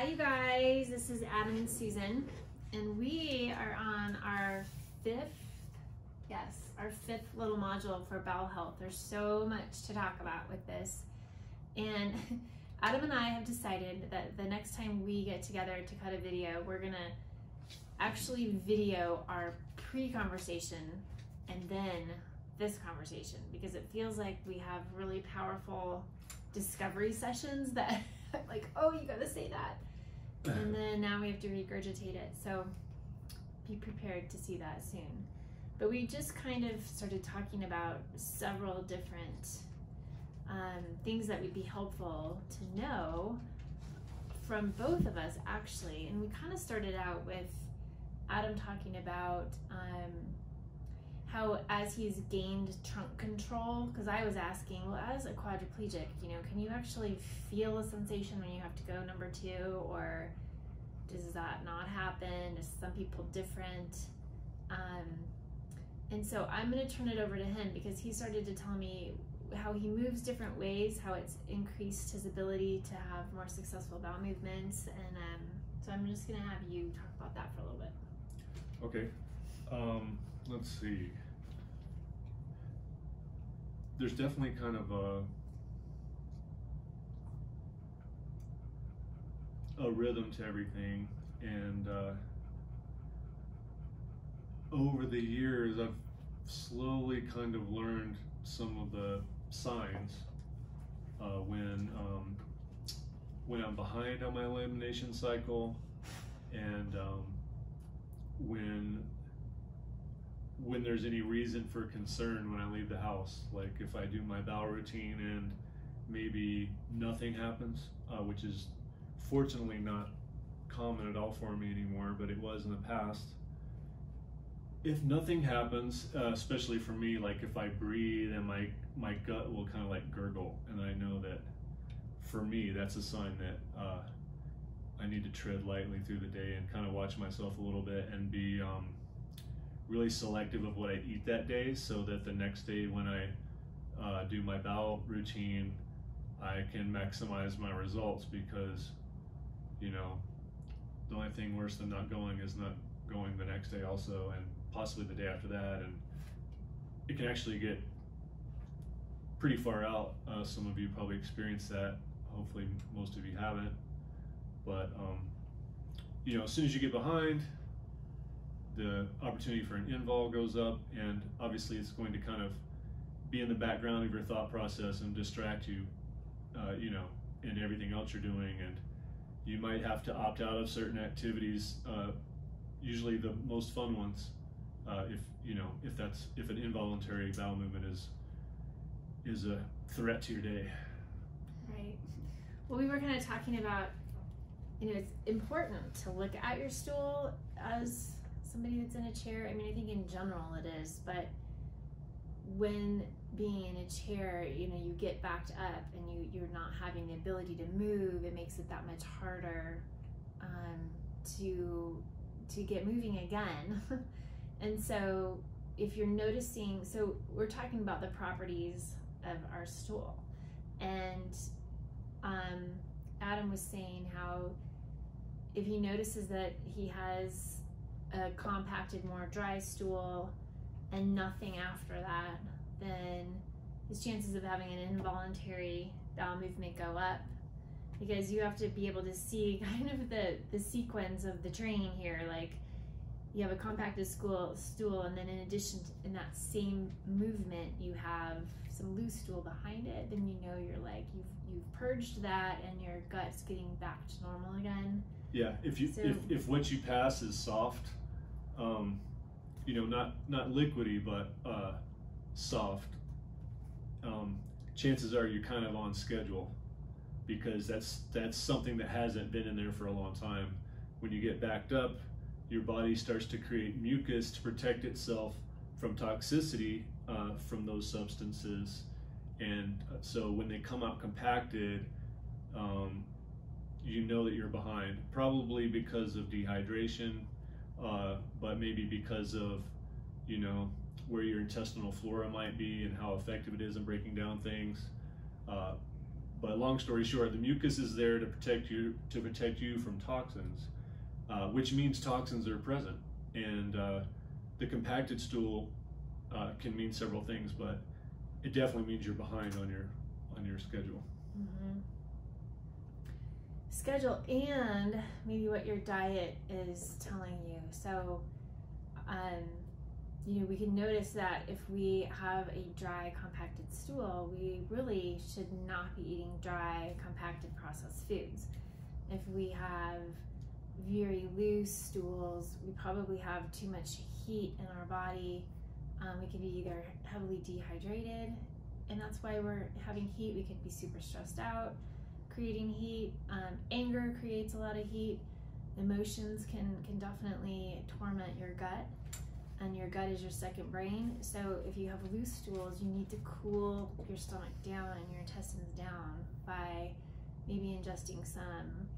Hi, you guys. This is Adam and Susan, and we are on our fifth, yes, our fifth little module for bowel health. There's so much to talk about with this. And Adam and I have decided that the next time we get together to cut a video, we're going to actually video our pre conversation and then this conversation because it feels like we have really powerful discovery sessions that like oh you gotta say that and then now we have to regurgitate it so be prepared to see that soon. But we just kind of started talking about several different um, things that would be helpful to know from both of us actually. And we kind of started out with adam talking about um, how as he's gained trunk control because i was asking well as a quadriplegic you know can you actually feel a sensation when you have to go number two or does that not happen? Is some people different? Um, and so i'm going to turn it over to him because he started to tell me how he moves different ways how it's increased his ability to have more successful bowel movements and um, so i'm just going to have you talk about that for a little bit. Okay. Um, let's see. There's definitely kind of a a rhythm to everything, and uh, over the years, I've slowly kind of learned some of the signs uh, when um, when I'm behind on my elimination cycle, and um, when when there's any reason for concern when I leave the house. Like if I do my bowel routine and maybe nothing happens, uh, which is fortunately not common at all for me anymore, but it was in the past. If nothing happens, uh, especially for me, like if I breathe and my my gut will kind of like gurgle, and I know that for me that's a sign that uh, I need to tread lightly through the day and kind of watch myself a little bit and be um, really selective of what I eat that day so that the next day when I uh, do my bowel routine, I can maximize my results because, you know, the only thing worse than not going is not going the next day also and possibly the day after that. And it can actually get pretty far out. Uh, some of you probably experienced that. Hopefully most of you haven't. But, um, you know, as soon as you get behind, the opportunity for an invol goes up, and obviously it's going to kind of be in the background of your thought process and distract you, uh, you know, in everything else you're doing. And you might have to opt out of certain activities, uh, usually the most fun ones, uh, if you know, if that's if an involuntary bowel movement is is a threat to your day. Right. Well, we were kind of talking about, you know, it's important to look at your stool as somebody that's in a chair. I mean, I think in general it is, but when being in a chair, you know, you get backed up and you you're not having the ability to move. It makes it that much harder um, to to get moving again. and so, if you're noticing, so we're talking about the properties of our stool, and um, Adam was saying how if he notices that he has a compacted, more dry stool and nothing after that, then his chances of having an involuntary bowel movement go up because you have to be able to see kind of the, the sequence of the train here. Like you have a compacted stool, stool, and then in addition to, in that same movement, you have some loose stool behind it. Then you know you're like you've you've purged that, and your gut's getting back to normal again. Yeah, if you So- if, if what you pass is soft, um, you know, not not liquidy but uh, soft, um, chances are you're kind of on schedule because that's that's something that hasn't been in there for a long time. When you get backed up, your body starts to create mucus to protect itself from toxicity uh, from those substances, and uh, so when they come out compacted. Um, you know that you're behind, probably because of dehydration, uh, but maybe because of, you know, where your intestinal flora might be and how effective it is in breaking down things. Uh, but long story short, the mucus is there to protect you to protect you from toxins, uh, which means toxins are present. And uh, the compacted stool uh, can mean several things, but it definitely means you're behind on your on your schedule. Mm-hmm. Schedule and maybe what your diet is telling you. So, um, you know, we can notice that if we have a dry compacted stool, we really should not be eating dry compacted processed foods. If we have very loose stools, we probably have too much heat in our body. Um, we could be either heavily dehydrated, and that's why we're having heat. We could be super stressed out, creating heat. Um, anger creates a lot of heat. Emotions can can definitely torment your gut and your gut is your second brain. So if you have loose stools, you need to cool your stomach down and your intestines down by maybe ingesting some,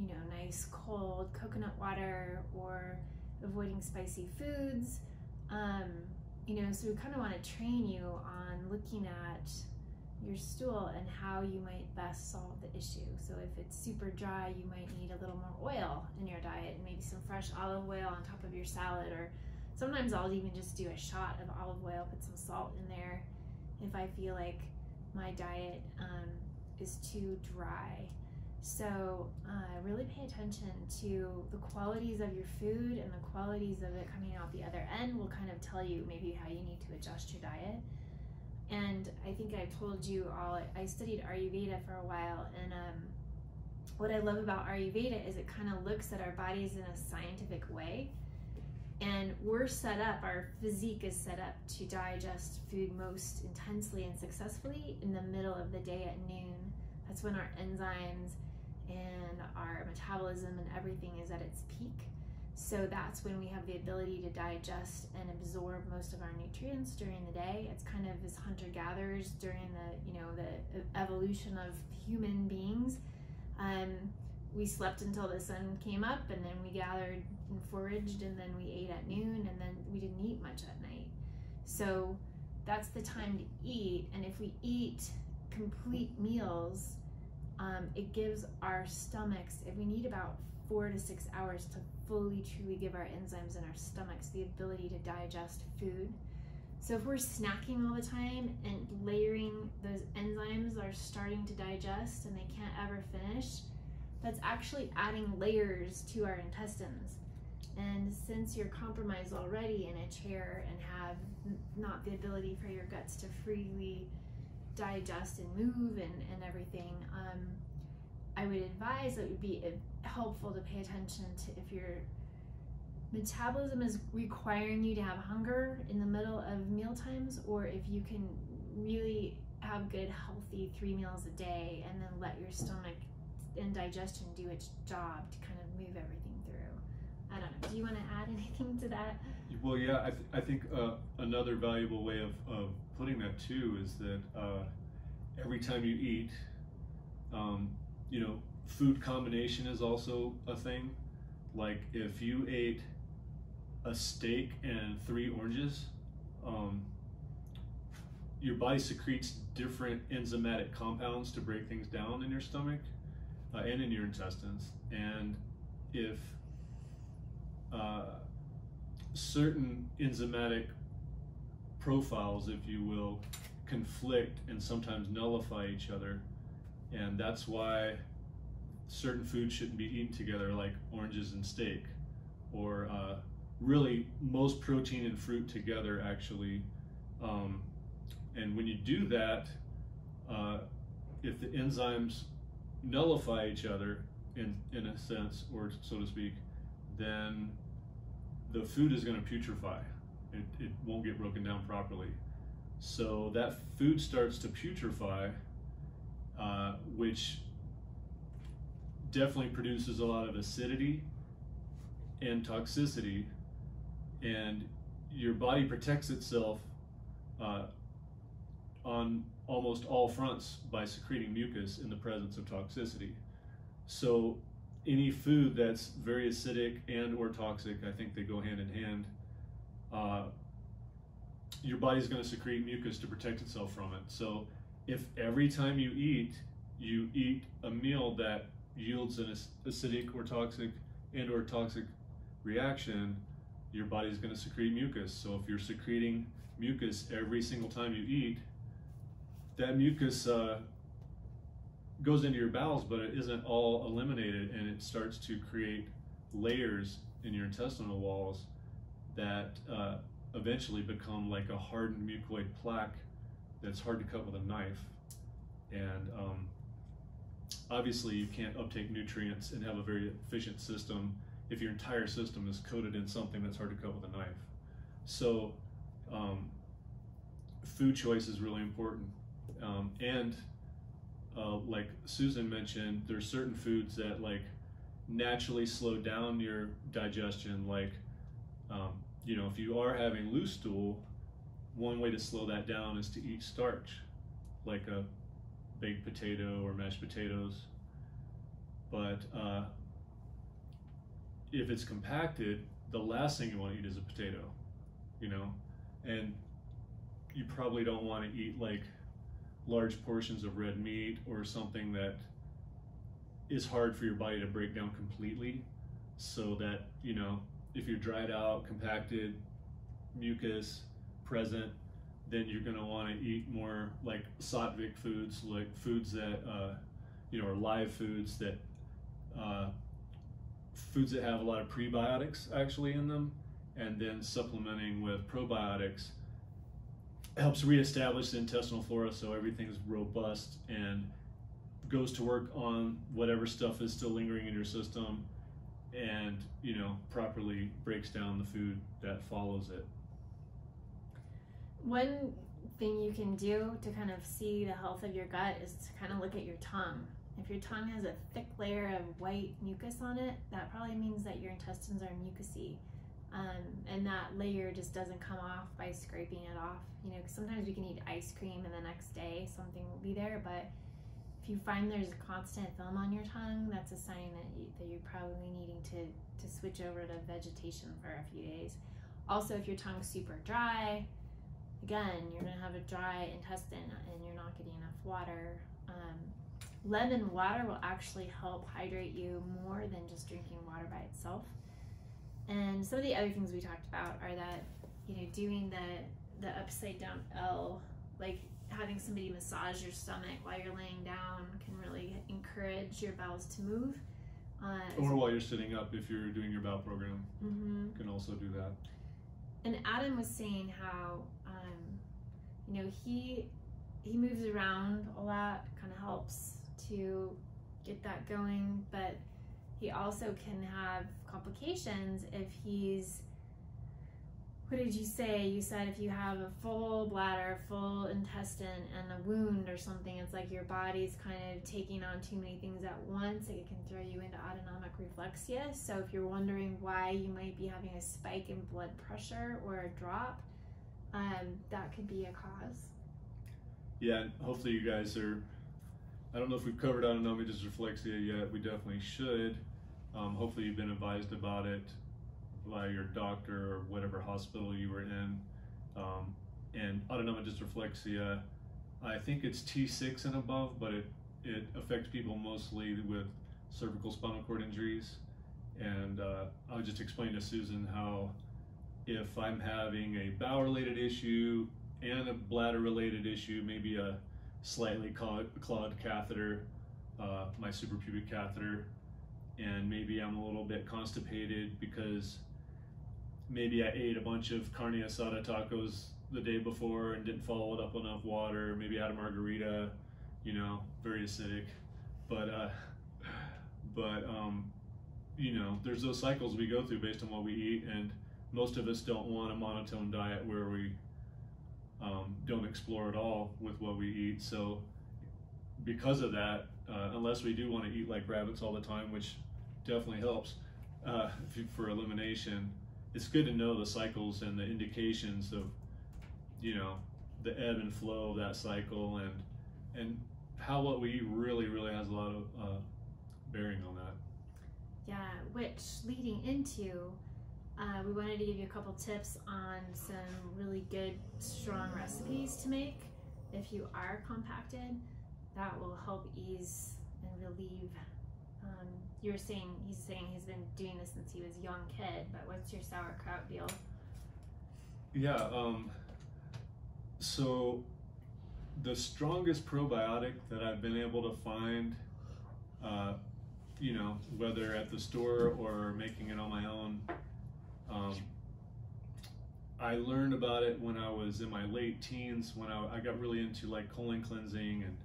you know, nice cold coconut water or avoiding spicy foods. Um, you know, so we kind of want to train you on looking at your stool and how you might best solve the issue. So if it's super dry, you might need a little more oil in your diet and maybe some fresh olive oil on top of your salad or Sometimes I'll even just do a shot of olive oil, put some salt in there if I feel like my diet um, is too dry. So uh, really pay attention to the qualities of your food and the qualities of it coming out the other end will kind of tell you maybe how you need to adjust your diet. And I think I told you all, I studied Ayurveda for a while and um, what I love about Ayurveda is it kind of looks at our bodies in a scientific way and we're set up, our physique is set up to digest food most intensely and successfully in the middle of the day at noon. That's when our enzymes and our metabolism and everything is at its peak. So that's when we have the ability to digest and absorb most of our nutrients during the day. It's kind of as hunter gatherers during the, you know, the evolution of human beings. Um, we slept until the sun came up and then we gathered and foraged and then we ate at noon and then we didn't eat much at night. So that's the time to eat. And if we eat complete meals, um, it gives our stomachs, if we need about four to six hours to fully truly give our enzymes in our stomachs the ability to digest food. So if we're snacking all the time and layering those enzymes are starting to digest and they can't ever finish, that's actually adding layers to our intestines. And since you're compromised already in a chair and have not the ability for your guts to freely digest and move and, and everything, um, I would advise that it would be helpful to pay attention to if your metabolism is requiring you to have hunger in the middle of meal times or if you can really have good healthy three meals a day and then let your stomach and digestion do its job to kind of move everything through. I don't know. Do you want to add anything to that? Well, yeah, I, th- I think uh, another valuable way of, of putting that too is that uh, every time you eat, um, you know, food combination is also a thing. Like if you ate a steak and three oranges, um, your body secretes different enzymatic compounds to break things down in your stomach uh, and in your intestines. And if uh, certain enzymatic profiles, if you will, conflict and sometimes nullify each other, and that's why certain foods shouldn't be eaten together, like oranges and steak, or uh, really most protein and fruit together, actually. Um, and when you do that, uh, if the enzymes nullify each other in in a sense, or so to speak, then the food is going to putrefy. It, it won't get broken down properly. So that food starts to putrefy, uh, which definitely produces a lot of acidity and toxicity, and your body protects itself uh, on almost all fronts by secreting mucus in the presence of toxicity. So any food that's very acidic and or toxic, I think they go hand in hand. Uh, your body's going to secrete mucus to protect itself from it. So if every time you eat, you eat a meal that yields an acidic or toxic and or toxic reaction, your body's going to secrete mucus. So if you're secreting mucus every single time you eat, that mucus uh, goes into your bowels, but it isn't all eliminated, and it starts to create layers in your intestinal walls that uh, eventually become like a hardened mucoid plaque that's hard to cut with a knife. And um, obviously, you can't uptake nutrients and have a very efficient system if your entire system is coated in something that's hard to cut with a knife. So, um, food choice is really important. Um, and uh, like Susan mentioned, there's certain foods that like naturally slow down your digestion. Like, um, you know, if you are having loose stool, one way to slow that down is to eat starch, like a baked potato or mashed potatoes. But uh, if it's compacted, the last thing you want to eat is a potato, you know, and you probably don't want to eat like large portions of red meat or something that is hard for your body to break down completely so that you know if you're dried out compacted mucus present then you're going to want to eat more like sattvic foods like foods that uh, you know are live foods that uh, foods that have a lot of prebiotics actually in them and then supplementing with probiotics helps reestablish the intestinal flora so everything's robust and goes to work on whatever stuff is still lingering in your system and you know properly breaks down the food that follows it one thing you can do to kind of see the health of your gut is to kind of look at your tongue if your tongue has a thick layer of white mucus on it that probably means that your intestines are mucousy um, and that layer just doesn't come off by scraping it off. You know, sometimes we can eat ice cream and the next day something will be there, but if you find there's a constant film on your tongue, that's a sign that, you, that you're probably needing to, to switch over to vegetation for a few days. Also, if your tongue's super dry, again, you're gonna have a dry intestine and you're not getting enough water. Um, lemon water will actually help hydrate you more than just drinking water by itself. And some of the other things we talked about are that, you know, doing the the upside down L, like having somebody massage your stomach while you're laying down can really encourage your bowels to move. Uh, or while you're sitting up, if you're doing your bowel program, mm-hmm. you can also do that. And Adam was saying how, you know, he he moves around a lot, kind of helps to get that going, but he also can have complications if he's what did you say? You said if you have a full bladder, full intestine, and a wound or something, it's like your body's kind of taking on too many things at once. It can throw you into autonomic reflexia. So if you're wondering why you might be having a spike in blood pressure or a drop, um, that could be a cause. Yeah, hopefully you guys are. I don't know if we've covered autonomic dysreflexia yet. We definitely should. Um, hopefully, you've been advised about it by your doctor or whatever hospital you were in. Um, and autonomic dysreflexia, I think it's T6 and above, but it, it affects people mostly with cervical spinal cord injuries. And uh, I'll just explain to Susan how if I'm having a bowel related issue and a bladder related issue, maybe a slightly clogged catheter, uh, my suprapubic catheter, and maybe I'm a little bit constipated because maybe I ate a bunch of carne asada tacos the day before and didn't follow it up enough water. Maybe I had a margarita, you know, very acidic. But uh, but um, you know, there's those cycles we go through based on what we eat, and most of us don't want a monotone diet where we um, don't explore at all with what we eat. So because of that, uh, unless we do want to eat like rabbits all the time, which definitely helps uh, for elimination. It's good to know the cycles and the indications of, you know, the ebb and flow of that cycle and and how what we eat really really has a lot of uh, bearing on that. Yeah, which leading into, uh, we wanted to give you a couple tips on some really good strong recipes to make if you are compacted that will help ease and relieve. Um, you were saying he's saying he's been doing this since he was a young kid, but what's your sauerkraut deal? Yeah. Um, so the strongest probiotic that I've been able to find, uh, you know, whether at the store or making it on my own, um, I learned about it when I was in my late teens when I, I got really into like colon cleansing and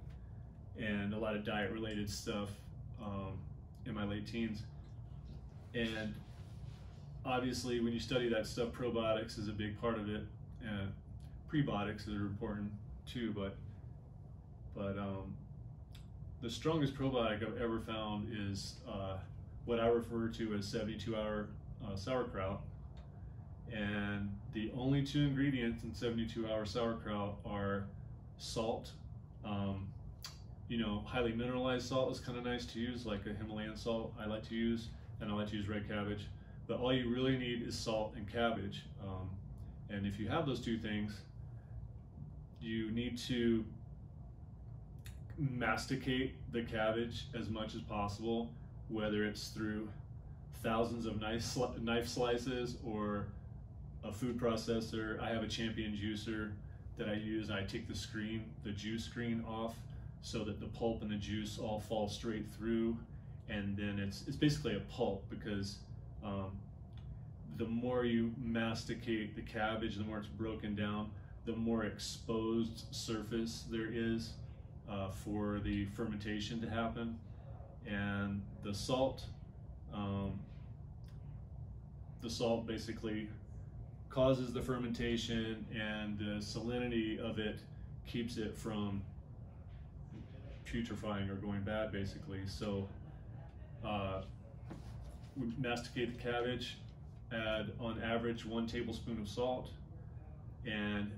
and a lot of diet related stuff um, in my late teens. And obviously, when you study that stuff, probiotics is a big part of it, and prebiotics are important too. But but um, the strongest probiotic I've ever found is uh, what I refer to as 72 hour uh, sauerkraut. And the only two ingredients in 72 hour sauerkraut are salt. Um, you know, highly mineralized salt is kind of nice to use, like a Himalayan salt I like to use, and I like to use red cabbage. But all you really need is salt and cabbage. Um, and if you have those two things, you need to masticate the cabbage as much as possible, whether it's through thousands of knife, knife slices or a food processor. I have a champion juicer that I use. I take the screen, the juice screen off so that the pulp and the juice all fall straight through. And then it's, it's basically a pulp because um, the more you masticate the cabbage, the more it's broken down, the more exposed surface there is uh, for the fermentation to happen. And the salt, um, the salt basically causes the fermentation, and the salinity of it keeps it from putrefying or going bad, basically. So, uh, we masticate the cabbage, add on average one tablespoon of salt, and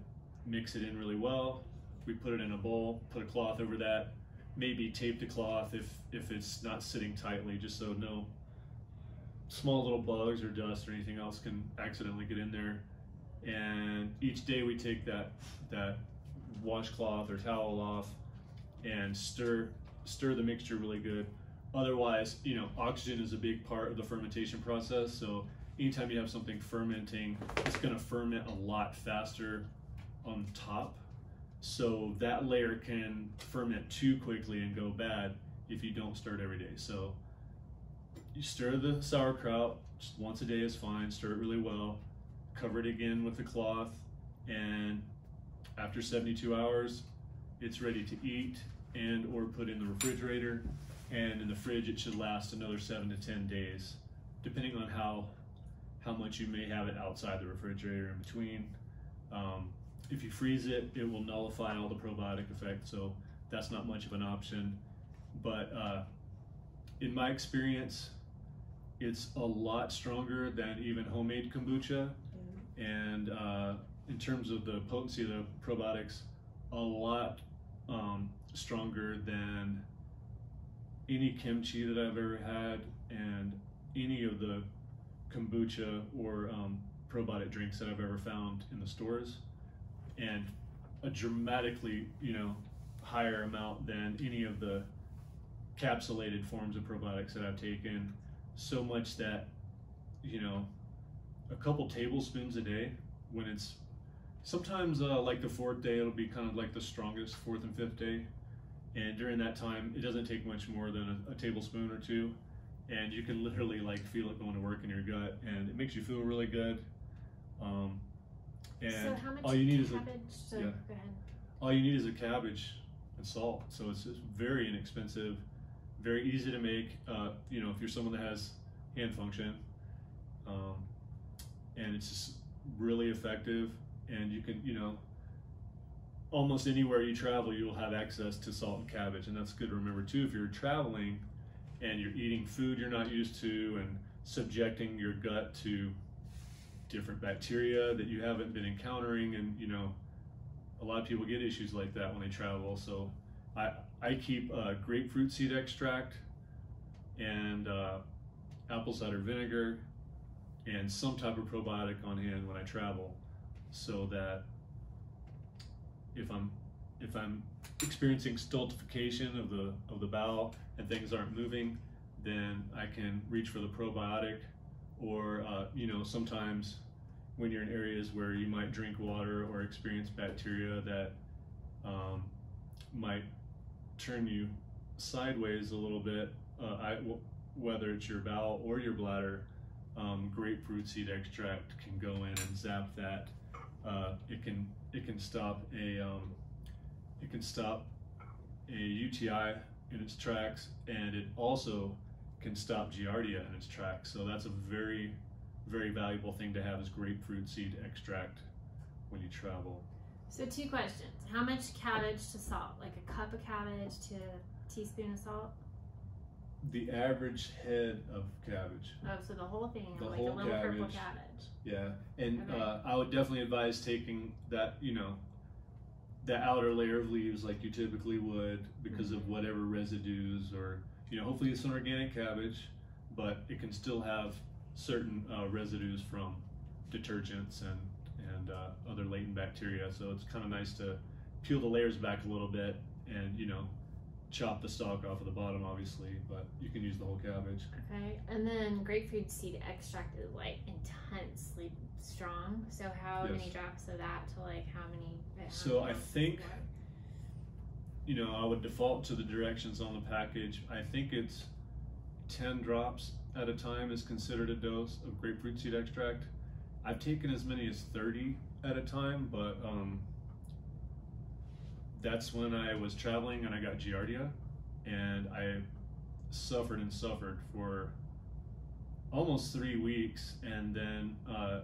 mix it in really well. We put it in a bowl, put a cloth over that, maybe tape the cloth if, if it's not sitting tightly, just so no small little bugs or dust or anything else can accidentally get in there. And each day we take that that washcloth or towel off and stir stir the mixture really good. Otherwise, you know, oxygen is a big part of the fermentation process. So anytime you have something fermenting, it's going to ferment a lot faster on top. So that layer can ferment too quickly and go bad if you don't stir every day. So you stir the sauerkraut just once a day is fine. Stir it really well. Cover it again with the cloth, and after 72 hours, it's ready to eat and or put in the refrigerator. And in the fridge, it should last another seven to 10 days, depending on how how much you may have it outside the refrigerator in between. Um, if you freeze it, it will nullify all the probiotic effect, so that's not much of an option. But uh, in my experience, it's a lot stronger than even homemade kombucha. And uh, in terms of the potency of the probiotics, a lot um, stronger than any kimchi that I've ever had and any of the kombucha or um, probiotic drinks that I've ever found in the stores, and a dramatically, you know, higher amount than any of the capsulated forms of probiotics that I've taken. So much that, you know, a couple tablespoons a day when it's sometimes uh, like the fourth day, it'll be kind of like the strongest fourth and fifth day. And during that time, it doesn't take much more than a, a tablespoon or two and you can literally like feel it going to work in your gut, and it makes you feel really good. Um, and so how much all you need cabbage? is so yeah. go ahead. a all you need is a cabbage and salt. So it's just very inexpensive, very easy to make. Uh, you know, if you're someone that has hand function, um, and it's just really effective. And you can, you know, almost anywhere you travel, you'll have access to salt and cabbage, and that's good to remember too. If you're traveling and you're eating food you're not used to and subjecting your gut to different bacteria that you haven't been encountering and you know a lot of people get issues like that when they travel so i i keep uh, grapefruit seed extract and uh, apple cider vinegar and some type of probiotic on hand when i travel so that if i'm if I'm experiencing stultification of the of the bowel and things aren't moving, then I can reach for the probiotic. Or uh, you know, sometimes when you're in areas where you might drink water or experience bacteria that um, might turn you sideways a little bit, uh, I, whether it's your bowel or your bladder, um, grapefruit seed extract can go in and zap that. Uh, it can it can stop a um, it can stop a UTI in its tracks, and it also can stop Giardia in its tracks. So that's a very very valuable thing to have is grapefruit seed extract when you travel. So two questions: How much cabbage to salt? Like a cup of cabbage to a teaspoon of salt? The average head of cabbage. Oh, so the whole thing, The like whole a little purple cabbage. cabbage. Yeah, and Okay. uh, I would definitely advise taking that, you know, the outer layer of leaves like you typically would because of whatever residues or, you know, hopefully it's an organic cabbage, but it can still have certain uh, residues from detergents and and uh, other latent bacteria. So it's kind of nice to peel the layers back a little bit and you know chop the stalk off of the bottom, obviously, but you can use the whole cabbage. Okay, and then grapefruit seed extract is like intensely strong. So how Yes. many drops of that to like how many? how So many I think- you know, I would default to the directions on the package. I think it's 10 drops at a time is considered a dose of grapefruit seed extract. I've taken as many as 30 at a time, but um, that's when I was traveling and I got Giardia, and I suffered and suffered for almost three weeks, and then uh,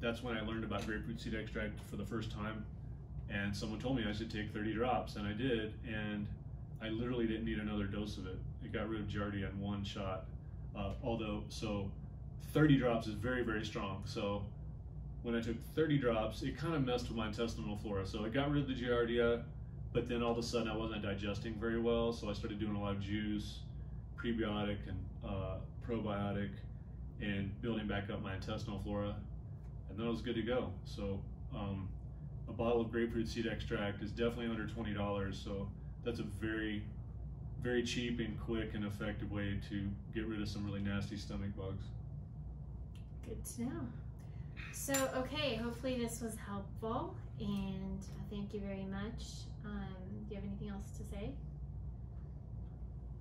that's when I learned about grapefruit seed extract for the first time and someone told me I should take 30 drops, and I did, and I literally didn't need another dose of it. It got rid of Giardia in one shot. Uh, although, so 30 drops is very, very strong. So when I took 30 drops, it kind of messed with my intestinal flora. So it got rid of the Giardia, but then all of a sudden I wasn't digesting very well. So I started doing a lot of juice, prebiotic, and uh, probiotic, and building back up my intestinal flora, and then I was good to go. So. Um, a bottle of grapefruit seed extract is definitely under twenty dollars. So that's a very, very cheap and quick and effective way to get rid of some really nasty stomach bugs. Good to know. So, okay, hopefully this was helpful and thank you very much. Um, do you have anything else to say?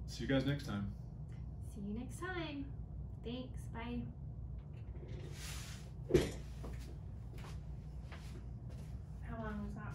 See you guys next time. See you next time. Thanks. Bye. How long was that?